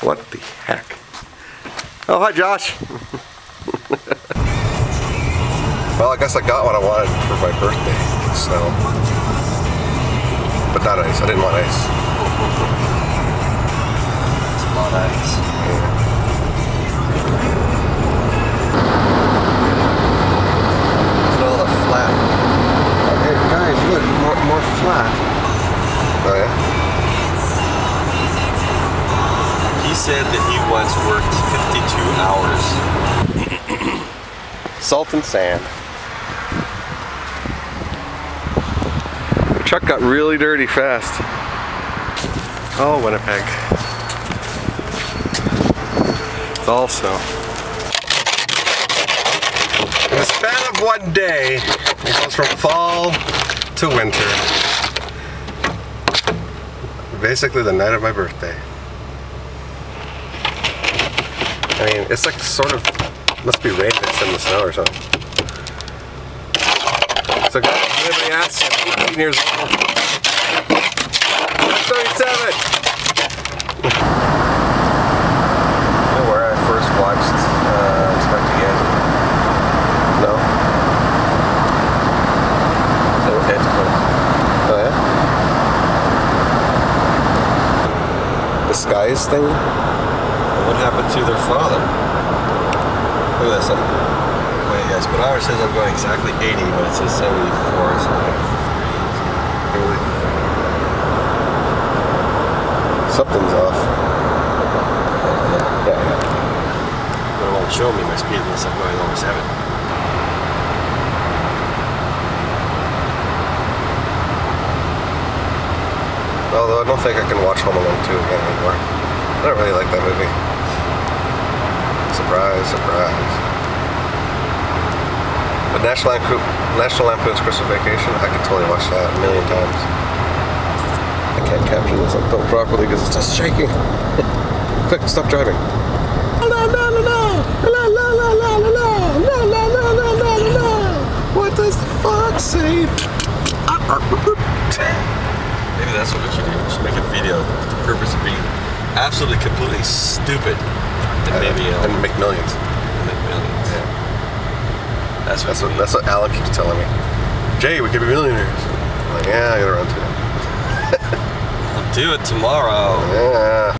What the heck? Oh, hi, Josh. well, I guess I got what I wanted for my birthday. Snow. But not ice. I didn't want ice. It's a lot of ice. It's said that he once worked 52 hours. Salt and sand. The truck got really dirty fast. Oh, Winnipeg. It's all snow. In the span of one day, it goes from fall to winter. Basically the night of my birthday. I mean, it's like sort of must be rain mixed in the snow or something. So guys, anybody asks, I'm 18 years old. 37! You know where I first watched uh? No? Place. Oh yeah? The skies thing? What happened to their father? Look at this. I'm, wait, yeah, speedometer says I'm going exactly 80, but it says 74. So Really? Something's off. Yeah, but it won't show me my speed unless I'm going over 7. Although I don't think I can watch Home Alone 2 again anymore. I don't really like that movie. Surprise, surprise. But National, Lampoon, National Lampoon's Christmas Vacation, I could totally watch that a million times. I can't capture this on film properly because it's just shaking. Quick, stop driving. La la la la la la la la la la la la la la la la la What does the fox say? Maybe that's what we should do. We should make a video with the purpose of being absolutely, completely stupid. And maybe uh, and make millions. make millions. That's what, That's what that's what Alan keeps telling me. Jay, we could be millionaires. I'm like, yeah, I gotta run to it. I'll do it tomorrow. Yeah.